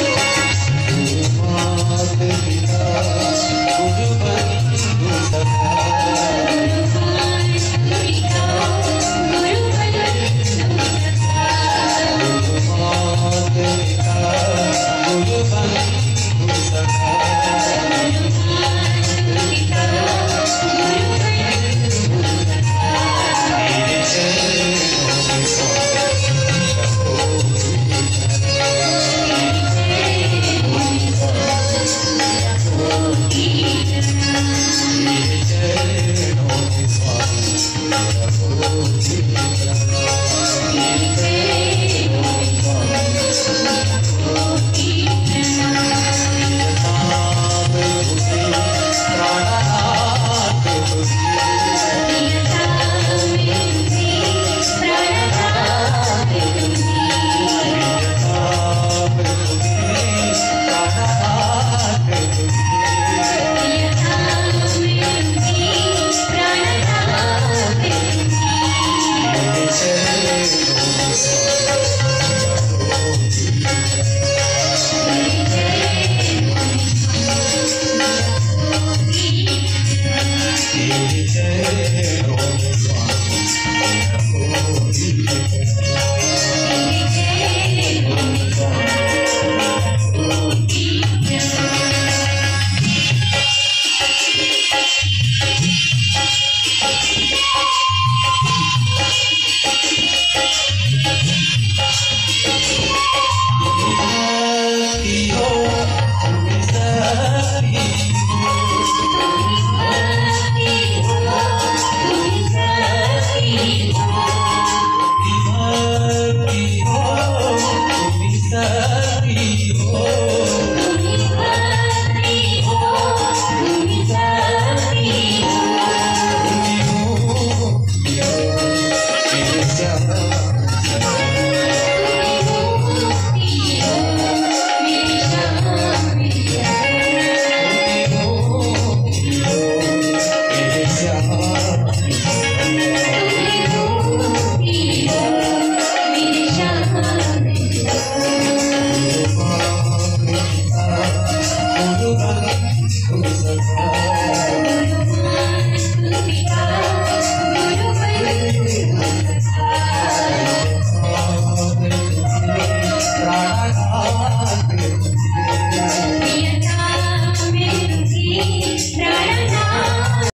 you. Oh है